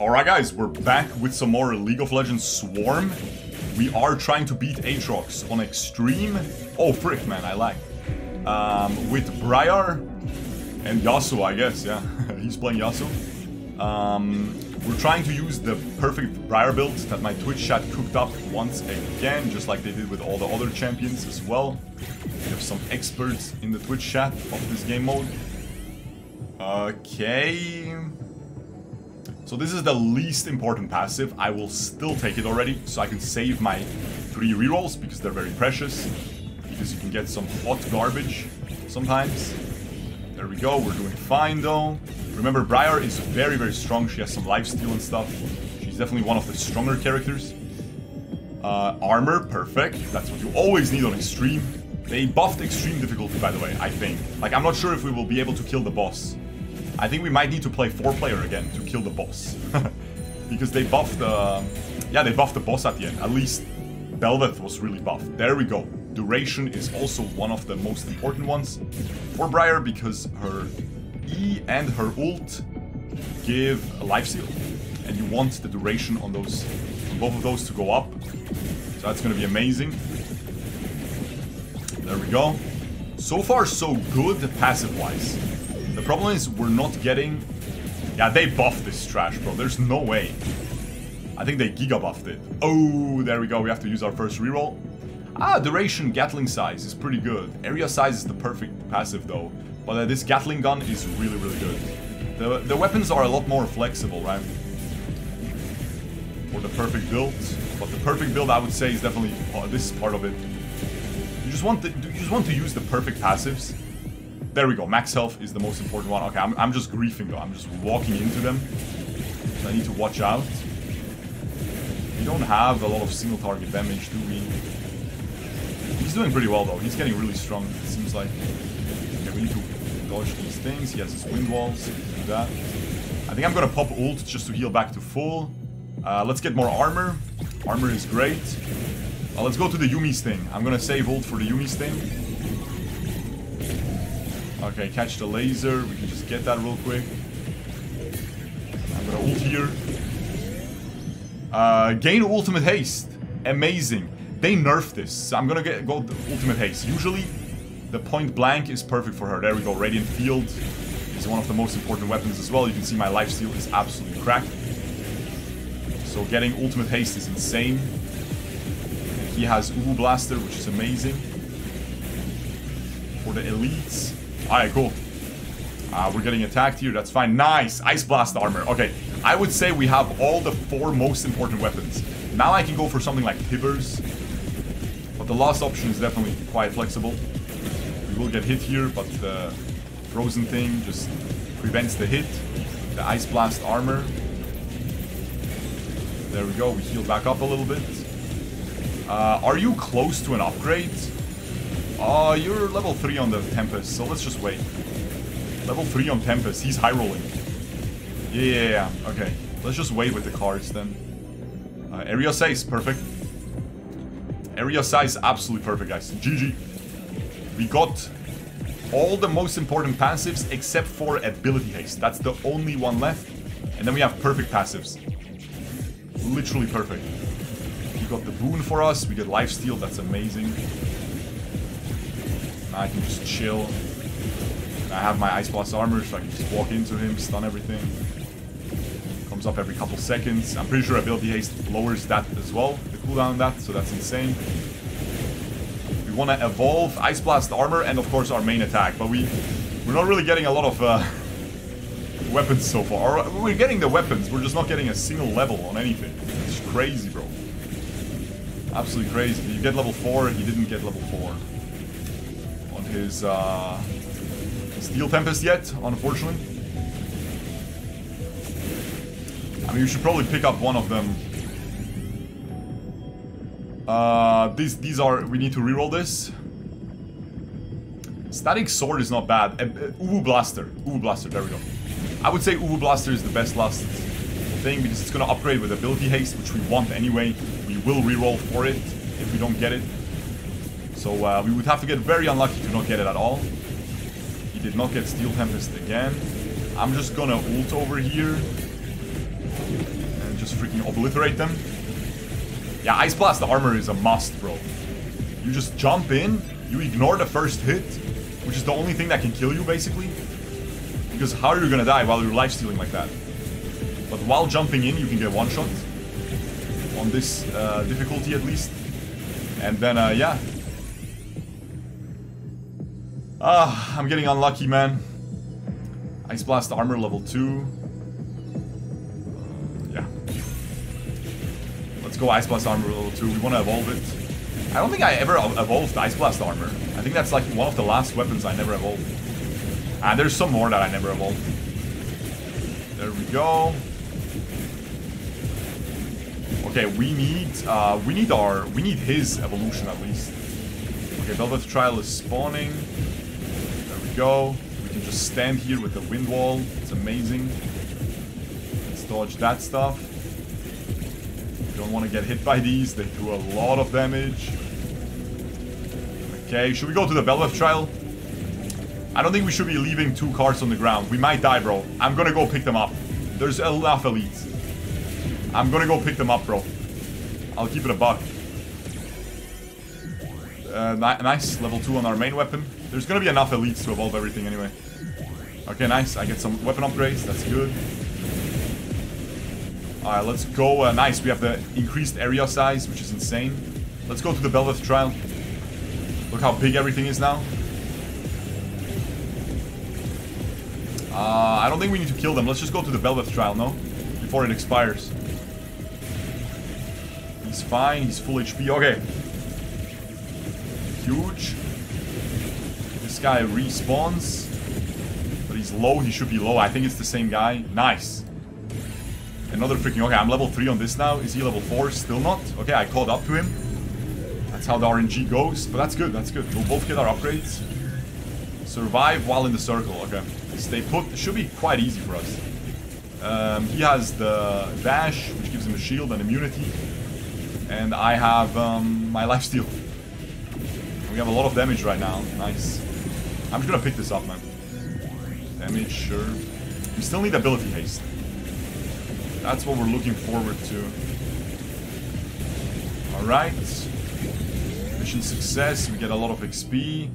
Alright guys, we're back with some more League of Legends Swarm. We are trying to beat Aatrox on Extreme. Oh frick man, I like. Um, with Briar and Yasuo, I guess, yeah. He's playing Yasuo. Um, we're trying to use the perfect Briar build that my Twitch chat cooked up once again, just like they did with all the other champions as well. We have some experts in the Twitch chat of this game mode. Okay... So this is the least important passive. I will still take it already, so I can save my three rerolls, because they're very precious. Because you can get some hot garbage sometimes. There we go, we're doing fine though. Remember, Briar is very, very strong. She has some lifesteal and stuff. She's definitely one of the stronger characters. Uh, armor, perfect. That's what you always need on Extreme. They buffed Extreme difficulty, by the way, I think. Like, I'm not sure if we will be able to kill the boss. I think we might need to play 4-player again to kill the boss. because they buffed the... Yeah, they buffed the boss at the end. At least Bel'Veth was really buffed. There we go. Duration is also one of the most important ones for Briar because her E and her ult give a life lifesteal. And you want the duration on those, on both of those to go up. So that's going to be amazing. There we go. So far, so good passive-wise. The problem is we're not getting... Yeah, they buffed this trash, bro. There's no way. I think they giga buffed it. Oh, there we go. We have to use our first reroll. Ah, duration Gatling size is pretty good. Area size is the perfect passive, though. But uh, this Gatling gun is really, really good. The, the weapons are a lot more flexible, right? For the perfect build. But the perfect build, I would say, is definitely... Oh, this is part of it. You just want to, you just want to use the perfect passives there we go. Max health is the most important one. Okay, I'm, I'm just griefing though. I'm just walking into them. So I need to watch out. We don't have a lot of single target damage, do we? He's doing pretty well though. He's getting really strong, it seems like. Okay, we need to dodge these things. He has his wind walls. Do that. I think I'm gonna pop ult just to heal back to full. Uh, let's get more armor. Armor is great. Uh, let's go to the Yuumi's thing. I'm gonna save ult for the Yuumi's thing. Okay, catch the laser. We can just get that real quick. I'm gonna ult here. Uh, gain ultimate haste. Amazing. They nerfed this. I'm gonna get go ultimate haste. Usually, the point blank is perfect for her. There we go. Radiant Field is one of the most important weapons as well. You can see my lifesteal is absolutely cracked. So getting ultimate haste is insane. He has Uwu Blaster, which is amazing. For the elites, Alright, cool. Uh, we're getting attacked here. That's fine. Nice. Ice Blast armor. Okay. I would say we have all the four most important weapons. Now I can go for something like Tibbers. But the last option is definitely quite flexible. We will get hit here, but the frozen thing just prevents the hit. The Ice Blast armor. There we go. We heal back up a little bit. Uh, are you close to an upgrade? Oh, you're level 3 on the Tempest, so let's just wait. Level 3 on Tempest, he's high rolling. Yeah, yeah, yeah, okay. Let's just wait with the cards then. Uh, area size, perfect. Area size, absolutely perfect, guys. GG. We got all the most important passives except for ability haste. That's the only one left. And then we have perfect passives. Literally perfect. We got the boon for us, we get lifesteal, that's amazing. I can just chill. I have my Ice Blast armor, so I can just walk into him, stun everything. Comes up every couple seconds. I'm pretty sure Ability Haste lowers that as well, the cooldown on that, so that's insane. We want to evolve Ice Blast armor and of course our main attack, but we, we're not really getting a lot of uh, weapons so far. We're getting the weapons, we're just not getting a single level on anything. It's crazy, bro. Absolutely crazy. You get level 4, he didn't get level 4 his uh, Steel Tempest yet, unfortunately. I mean, you should probably pick up one of them. Uh, these these are we need to reroll this. Statikk Sword is not bad. Uh, uh, Uwu Blaster, Uwu Blaster. There we go. I would say Uwu Blaster is the best last thing because it's gonna upgrade with Ability Haste, which we want anyway. We will reroll for it if we don't get it. So uh, we would have to get very unlucky to not get it at all. He did not get Steel Tempest again. I'm just gonna ult over here. And just freaking obliterate them. Yeah, Ice Blast the armor is a must, bro. You just jump in, you ignore the first hit, which is the only thing that can kill you, basically. Because how are you gonna die while you're life-stealing like that? But while jumping in, you can get one shot. On this uh, difficulty, at least. And then, uh, yeah. Ah, I'm getting unlucky, man. Ice Blast armor level 2. Yeah. Let's go Ice Blast armor level 2. We want to evolve it. I don't think I ever evolved Ice Blast armor. I think that's like one of the last weapons I never evolved. And there's some more that I never evolved. There we go. Okay, we need uh, we need our we need his evolution at least. Okay, Bel'Veth Trial is spawning. Go. We can just stand here with the wind wall. It's amazing. Let's dodge that stuff. We don't want to get hit by these. They do a lot of damage. Okay, should we go to the Bel'Veth Trial? I don't think we should be leaving two cars on the ground. We might die, bro. I'm gonna go pick them up. There's enough elites. I'm gonna go pick them up, bro. I'll keep it a buck. Uh, ni nice, level 2 on our main weapon. There's gonna be enough elites to evolve everything anyway. Okay, nice. I get some weapon upgrades. That's good. Alright, let's go. Uh, nice, we have the increased area size, which is insane. Let's go to the Bel'Veth Trial. Look how big everything is now. Uh, I don't think we need to kill them. Let's just go to the Bel'Veth Trial, no? Before it expires. He's fine. He's full HP. Okay. Huge. Guy respawns. But he's low. He should be low. I think it's the same guy. Nice. Another freaking... Okay, I'm level 3 on this now. Is he level 4? Still not. Okay, I caught up to him. That's how the RNG goes. But that's good. That's good. We'll both get our upgrades. Survive while in the circle. Okay. Stay put. Should be quite easy for us. Um, he has the dash, which gives him a shield and immunity. And I have um, my lifesteal. We have a lot of damage right now. Nice. I'm just gonna pick this up, man. Damage, sure. We still need ability haste. That's what we're looking forward to. Alright. Mission success. We get a lot of XP.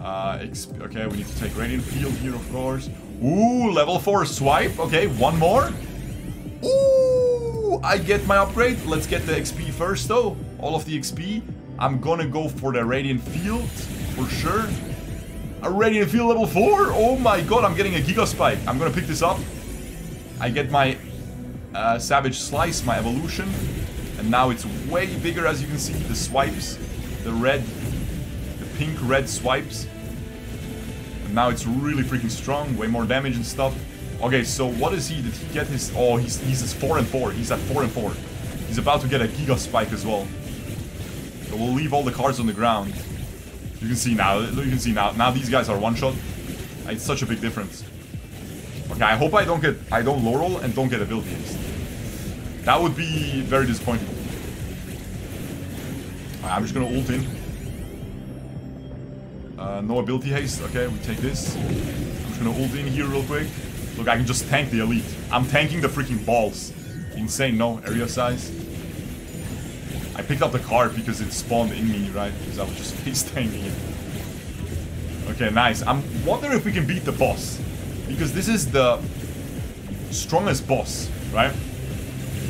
Uh, XP. Okay, we need to take Radiant Field here, of course. Ooh, level 4 swipe. Okay, one more. Ooh, I get my upgrade. Let's get the XP first, though. All of the XP. I'm gonna go for the Radiant Field, for sure. A to feel level 4? Oh my god, I'm getting a Giga Spike. I'm gonna pick this up. I get my uh, Savage Slice, my evolution. And now it's way bigger, as you can see. The swipes, the red, the pink red swipes. And now it's really freaking strong, way more damage and stuff. Okay, so what is he? Did he get his... Oh, he's, he's at 4 and 4. He's at 4 and 4. He's about to get a Giga Spike as well. So we'll leave all the cards on the ground. You can see now. You can see now. Now these guys are one-shot. It's such a big difference. Okay, I hope I don't get... I don't Laurel and don't get ability haste. That would be very disappointing. Right, I'm just gonna ult in. Uh, no ability haste. Okay, we take this. I'm just gonna ult in here real quick. Look, I can just tank the elite. I'm tanking the freaking balls. Insane, no? Area size. I picked up the card because it spawned in me, right? Because I was just face it. Okay, nice. I'm wondering if we can beat the boss. Because this is the strongest boss, right?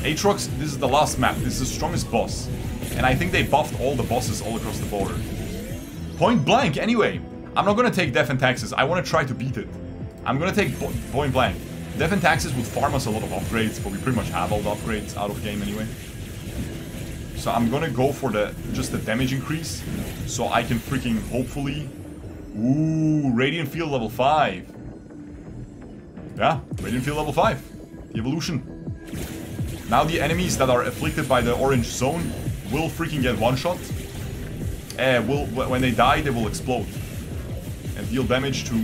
Aatrox, this is the last map. This is the strongest boss. And I think they buffed all the bosses all across the border. Point blank, anyway. I'm not gonna take Death and Taxes. I wanna try to beat it. I'm gonna take point blank. Death and Taxes would farm us a lot of upgrades, but we pretty much have all the upgrades out of game anyway. So I'm gonna go for the just the damage increase, so I can freaking hopefully... Ooh, Radiant Field level 5. Yeah, Radiant Field level 5. The evolution. Now the enemies that are afflicted by the orange zone will freaking get one-shot. Uh, will when they die, they will explode. And deal damage to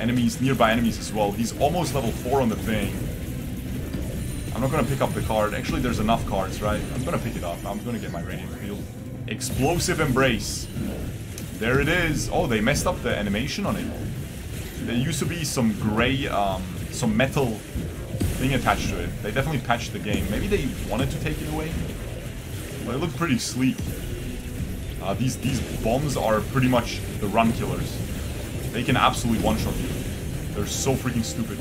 enemies, nearby enemies as well. He's almost level 4 on the thing. I'm not gonna pick up the card. Actually, there's enough cards, right? I'm gonna pick it up. I'm gonna get my Radiant Field. Explosive Embrace. There it is. Oh, they messed up the animation on it. There used to be some gray, um, some metal thing attached to it. They definitely patched the game. Maybe they wanted to take it away, but it looked pretty sleek. Uh, these these bombs are pretty much the run killers. They can absolutely one-shot you. They're so freaking stupid.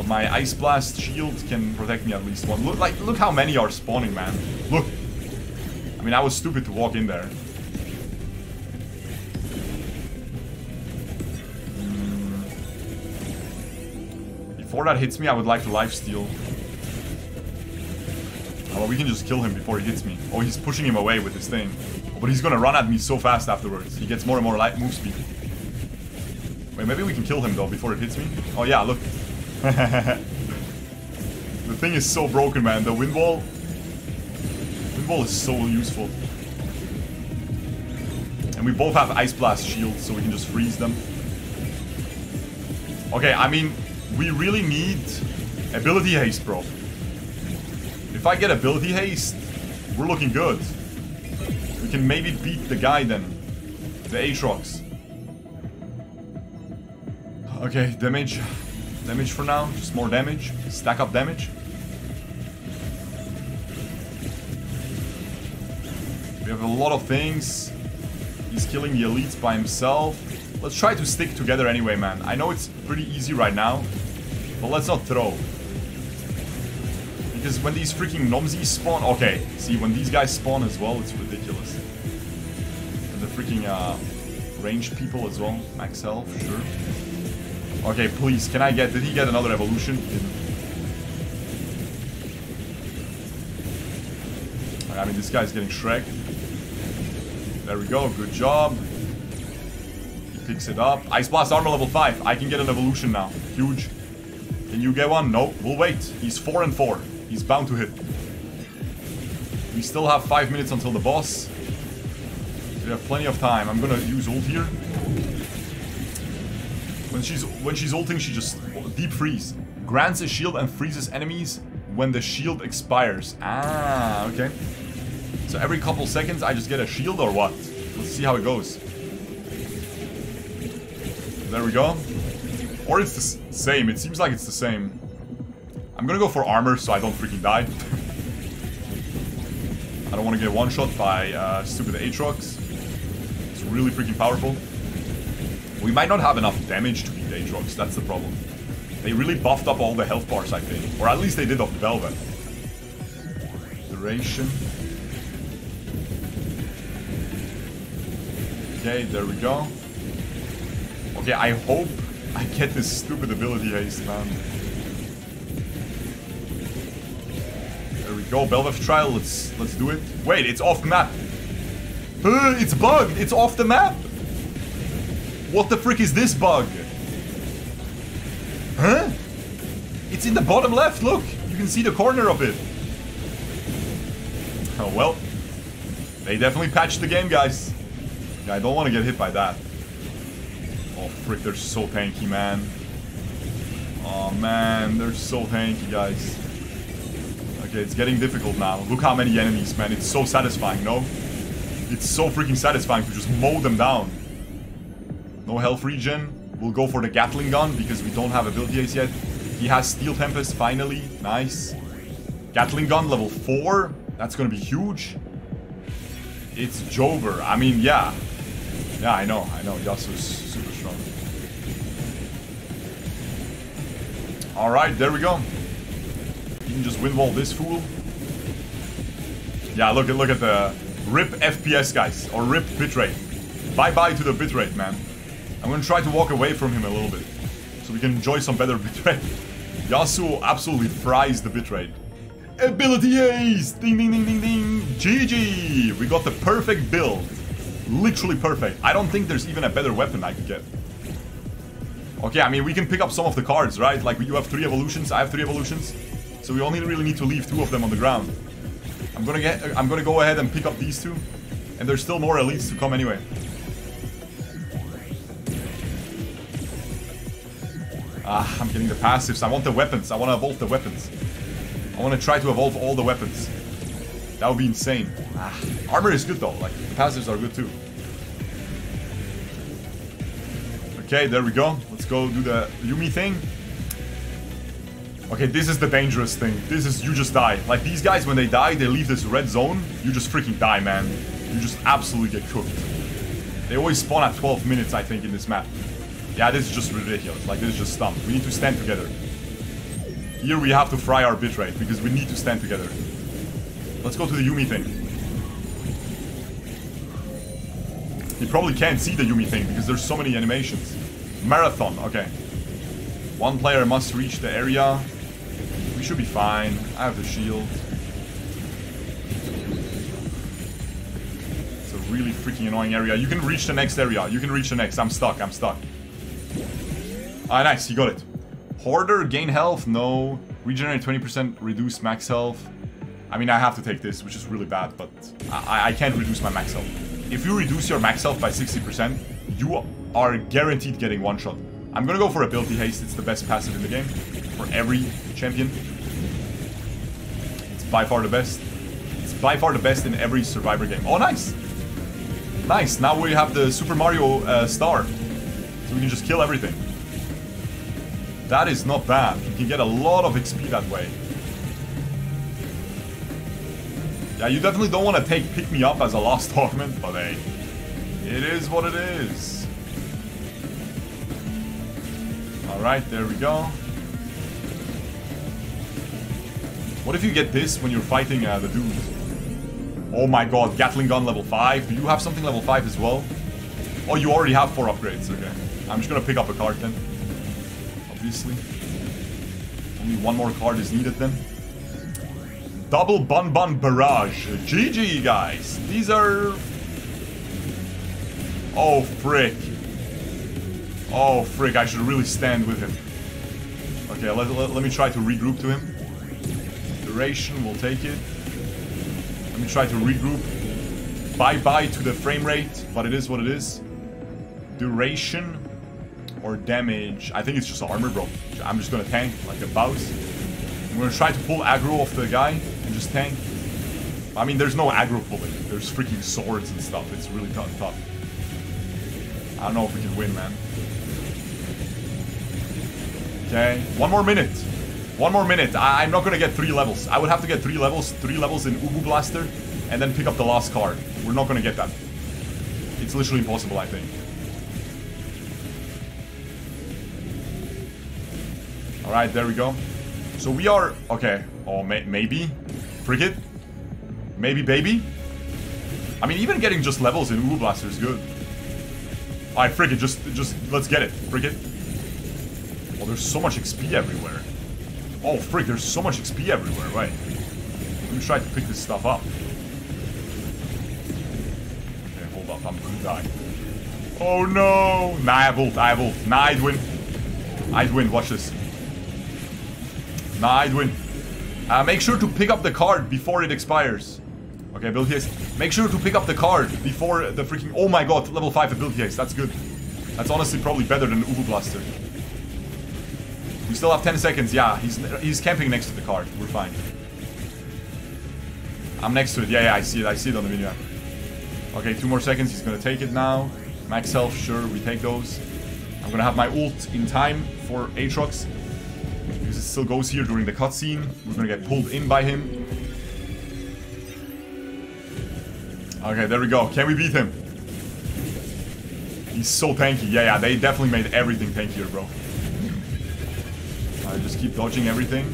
But my Ice Blast shield can protect me at least one. Look, like, look how many are spawning, man. Look. I mean, I was stupid to walk in there. Before that hits me, I would like to lifesteal. Oh, well, we can just kill him before he hits me. Oh, he's pushing him away with his thing. But he's gonna run at me so fast afterwards. He gets more and more light move speed. Wait, maybe we can kill him though before it hits me. Oh yeah, look. the thing is so broken, man. The wind wall... Wind wall is so useful. And we both have Ice Blast shields, so we can just freeze them. Okay, I mean, we really need ability haste, bro. If I get ability haste, we're looking good. We can maybe beat the guy then. The Aatrox. Okay, damage. Damage for now. Just more damage. Stack up damage. We have a lot of things. He's killing the elites by himself. Let's try to stick together anyway, man. I know it's pretty easy right now, but let's not throw. Because when these freaking Nomzis spawn... Okay, see, when these guys spawn as well, it's ridiculous. And the freaking uh, ranged people as well. Max health, sure. Okay, please, can I get... Did he get another evolution? I mean, this guy's getting Shrek. There we go, good job He picks it up. Ice Blast armor level 5. I can get an evolution now. Huge. Can you get one? No. We'll wait. He's 4 and 4. He's bound to hit. We still have 5 minutes until the boss. We have plenty of time. I'm gonna use ult here. When she's when she's ulting, she just deep freeze. Grants a shield and freezes enemies when the shield expires. Ah, okay. So every couple seconds I just get a shield or what? Let's see how it goes. There we go. Or it's the same. It seems like it's the same. I'm gonna go for armor so I don't freaking die. I don't want to get one-shot by uh, stupid Aatrox. It's really freaking powerful. We might not have enough damage to beat Aatrox, that's the problem. They really buffed up all the health bars, I think. Or at least they did off Bel'Veth. Duration. Okay, there we go. Okay, I hope I get this stupid ability haste, man. There we go, Bel'Veth trial, let's let's do it. Wait, it's off map. Uh, it's bugged, it's off the map. What the frick is this bug? Huh? It's in the bottom left, look! You can see the corner of it. Oh well. They definitely patched the game, guys. Yeah, I don't want to get hit by that. Oh, frick, they're so tanky, man. Oh, man, they're so tanky, guys. Okay, it's getting difficult now. Look how many enemies, man. It's so satisfying, no? It's so freaking satisfying to just mow them down. No health regen. We'll go for the Gatling gun because we don't have abilities yet. He has Steel Tempest, finally. Nice. Gatling gun, level 4. That's gonna be huge. It's Jover. I mean, yeah. Yeah, I know, I know. Yasuo's super strong. Alright, there we go. You can just windwall this fool. Yeah, look at look at the rip FPS guys or rip bitrate. Bye bye to the bitrate, man. I'm gonna try to walk away from him a little bit so we can enjoy some better bitrate. Yasuo absolutely fries the bitrate. Ability Haste! Ding ding ding ding ding! GG! We got the perfect build. Literally perfect. I don't think there's even a better weapon I could get. Okay, I mean, we can pick up some of the cards, right? Like, you have three evolutions, I have three evolutions. So we only really need to leave two of them on the ground. I'm gonna get, I'm gonna go ahead and pick up these two. And there's still more elites to come anyway. Ah, I'm getting the passives. I want the weapons. I want to evolve the weapons. I want to try to evolve all the weapons. That would be insane. Ah, armor is good though. Like, the passives are good too. Okay, there we go. Let's go do the Yuumi thing. Okay, this is the dangerous thing. This is you just die. Like these guys, when they die, they leave this red zone. You just freaking die, man. You just absolutely get cooked. They always spawn at 12 minutes, I think, in this map. Yeah, this is just ridiculous. Like, this is just dumb. We need to stand together. Here we have to fry our bitrate, because we need to stand together. Let's go to the Yuumi thing. You probably can't see the Yuumi thing, because there's so many animations. Marathon, okay. One player must reach the area. We should be fine. I have the shield. It's a really freaking annoying area. You can reach the next area. You can reach the next. I'm stuck. I'm stuck. Ah, nice. You got it. Hoarder, gain health? No. Regenerate 20%, reduce max health. I mean, I have to take this, which is really bad, but I, I can't reduce my max health. If you reduce your max health by 60%, you are guaranteed getting one shot. I'm gonna go for Ability Haste, it's the best passive in the game, for every champion. It's by far the best. It's by far the best in every Survivor game. Oh, nice! Nice, now we have the Super Mario uh, star. So we can just kill everything. That is not bad. You can get a lot of XP that way. Yeah, you definitely don't want to take Pick Me Up as a last Augment, but hey, it is what it is. Alright, there we go. What if you get this when you're fighting uh, the dude? Oh my god, Gatling gun level 5. Do you have something level 5 as well? Oh, you already have 4 upgrades, okay. I'm just gonna pick up a card then obviously. Only one more card is needed then. Double Bun Bun Barrage. GG, guys. These are... Oh, frick. Oh, frick. I should really stand with him. Okay, let, let, let me try to regroup to him. Duration, we'll take it. Let me try to regroup. Bye-bye to the frame rate, but it is what it is. Duration or damage. I think it's just armor, bro. I'm just gonna tank like a boss. I'm gonna try to pull aggro off the guy and just tank. I mean, there's no aggro pulling. There's freaking swords and stuff. It's really tough. tough. I don't know if we can win, man. Okay, one more minute. One more minute. I am not gonna get three levels. I would have to get three levels, three levels in Uwu Blaster, and then pick up the last card. We're not gonna get that. It's literally impossible, I think. Alright, there we go. So we are... Okay. Oh, may maybe? Frigate? Maybe baby? I mean, even getting just levels in Uwu Blaster is good. Alright, Frigate, just, just, let's get it. Frigate. Oh, there's so much XP everywhere. Oh, frick, there's so much XP everywhere. Right. Let me try to pick this stuff up. Okay, hold up. I'm gonna die. Oh, no. Nah, I have ult. I have ult. Nah, I'd win. I'd win. Watch this. Nah, I'd win. Uh, make sure to pick up the card before it expires. Okay, ability haste. Make sure to pick up the card before the freaking... Oh my god, level 5 ability haste. That's good. That's honestly probably better than Uwu Blaster. We still have 10 seconds. Yeah, he's he's camping next to the card. We're fine. I'm next to it. Yeah, yeah, I see it. I see it on the video. Okay, two more seconds. He's gonna take it now. Max health, sure, we take those. I'm gonna have my ult in time for Aatrox because it still goes here during the cutscene. We're gonna get pulled in by him. Okay, there we go. Can we beat him? He's so tanky. Yeah, yeah, they definitely made everything tankier, bro. I just keep dodging everything.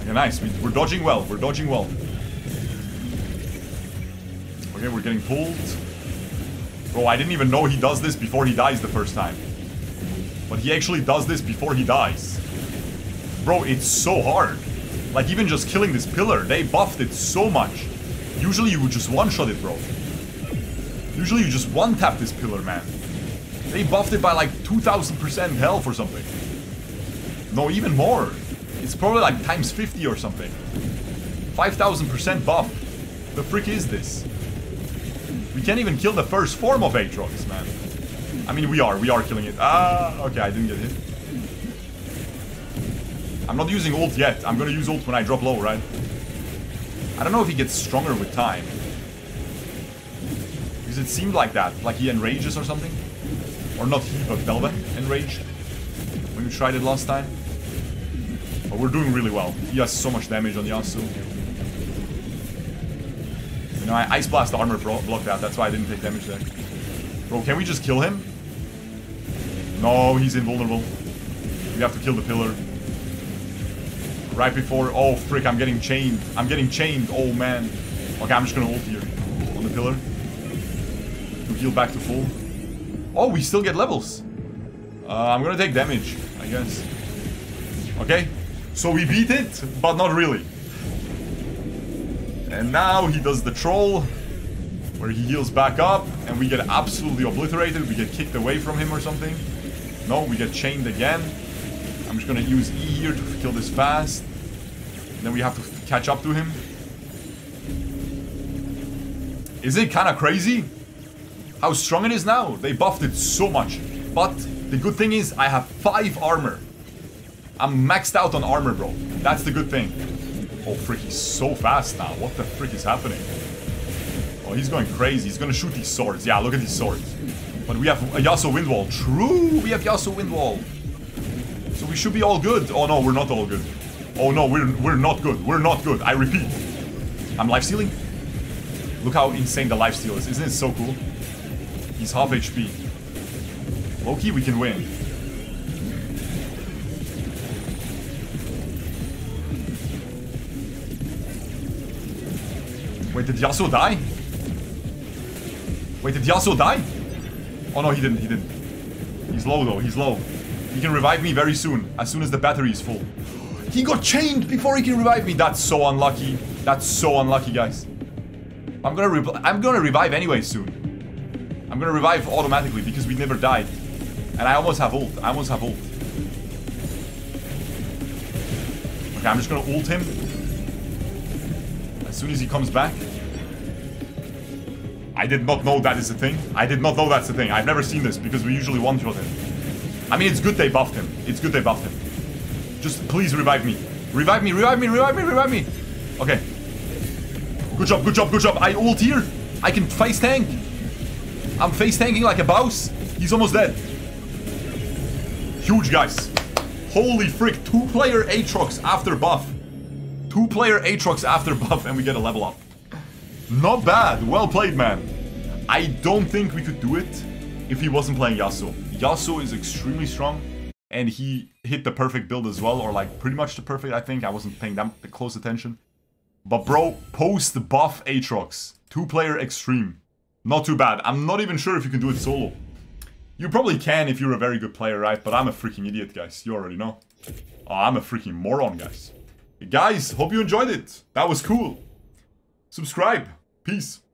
Okay, nice. We, we're dodging well. We're dodging well. Okay, we're getting pulled. Bro, I didn't even know he does this before he dies the first time. But he actually does this before he dies. Bro, it's so hard. Like, even just killing this pillar, they buffed it so much. Usually you would just one-shot it, bro. Usually you just one-tap this pillar, man. They buffed it by like 2000% health or something. No, even more. It's probably like times 50 or something. 5000% buff. The frick is this? We can't even kill the first form of Aatrox, man. I mean, we are. We are killing it. Ah, okay, I didn't get hit. I'm not using ult yet. I'm gonna use ult when I drop low, right? I don't know if he gets stronger with time. Because it seemed like that. Like he enrages or something. Or not he, but Bel'Veth enraged. When we tried it last time. But we're doing really well. He has so much damage on Yasuo. You know, I Ice Blast the armor blocked that. That's why I didn't take damage there. Bro, can we just kill him? No, he's invulnerable. We have to kill the pillar. Right before... Oh, frick, I'm getting chained. I'm getting chained. Oh, man. Okay, I'm just gonna ult here. On the pillar. To heal back to full. Oh, we still get levels. Uh, I'm gonna take damage, I guess. Okay. So we beat it, but not really. And now he does the troll, where he heals back up, and we get absolutely obliterated. We get kicked away from him or something. No, we get chained again. I'm just gonna use E here to kill this fast. Then we have to catch up to him. Is it kind of crazy? How strong it is now? They buffed it so much. But the good thing is I have 5 armor. I'm maxed out on armor, bro. That's the good thing. Oh, frick, he's so fast now. What the frick is happening? Oh, he's going crazy. He's gonna shoot these swords. Yeah, look at these swords. But we have a Yasuo Windwall. True, we have Yasuo Windwall. So we should be all good. Oh no, we're not all good. Oh no, we're we're not good. We're not good. I repeat. I'm life stealing. Look how insane the life steal is. Isn't it so cool? He's half HP. Loki, we can win. Wait, did Yasuo die? Wait, did Yasuo die? Oh no, he didn't, he didn't. He's low though, he's low. He can revive me very soon, as soon as the battery is full. He got chained before he can revive me. That's so unlucky. That's so unlucky, guys. I'm gonna I'm gonna revive anyway soon. I'm gonna revive automatically because we never died. And I almost have ult. I almost have ult. Okay, I'm just gonna ult him. As soon as he comes back. I did not know that is a thing. I did not know that's a thing. I've never seen this because we usually one-shot him. I mean, it's good they buffed him. It's good they buffed him. Just please revive me. Revive me, revive me, revive me, revive me. Okay. Good job, good job, good job. I ult here. I can face tank. I'm face tanking like a boss. He's almost dead. Huge, guys. Holy frick. Two-player Aatrox after buff. Two-player Aatrox after buff and we get a level up. Not bad. Well played, man. I don't think we could do it if he wasn't playing Yasuo. Yasuo is extremely strong. And he hit the perfect build as well. Or like pretty much the perfect, I think. I wasn't paying that close attention. But bro, post buff Aatrox. Two-player extreme. Not too bad. I'm not even sure if you can do it solo. You probably can if you're a very good player, right? But I'm a freaking idiot, guys. You already know. Oh, I'm a freaking moron, guys. Guys, hope you enjoyed it. That was cool. Subscribe. Peace.